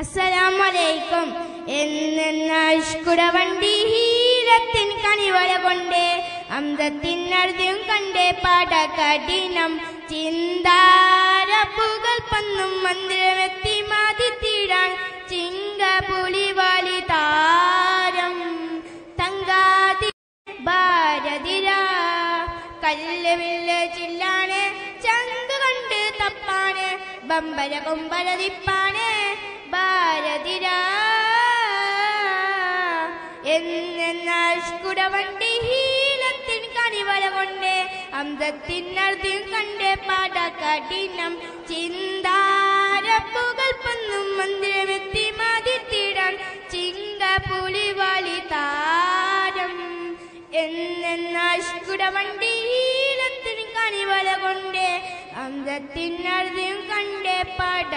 അസ്സലാമലൈക്കും. എന്നെന്നാഷ്കുട വണ്ടി ഹീരത്തിൻ കണിവല കൊണ്ട് അന്തത്തിനർദ്യം കണ്ടേ പാട കഠിനം ചിന്താരപ്പുകൾ പന്നും മന്ദിരമെത്തി മാതിത്തീടാൻ ചിങ്കപുലി വലി താരം തങ്കാതി ഭാരതിര. കല്ല് വില്ല് ചില്ലാണ് ചന്ത് കണ്ട് തപ്പാണ് ബമ്പര കൊമ്പര തിപ്പാണ് എന്നെന്നാഷ്കുട വണ്ടി ഹീലത്തിൻ കണിവല കൊണ്ട് അന്തത്തിനർദ്യം കണ്ട് പാട കഠിനം ചിന്താരപ്പുകൾ പന്നും മന്ദിരമെത്തി മാതിത്തിടാൻ ചിങ്കപുലി വലി താരം. എന്നെന്നാഷ്കുട വണ്ടി ഹീലത്തിൻ കണിവല കൊണ്ട് അന്തത്തിനർദ്യം കണ്ട് പാട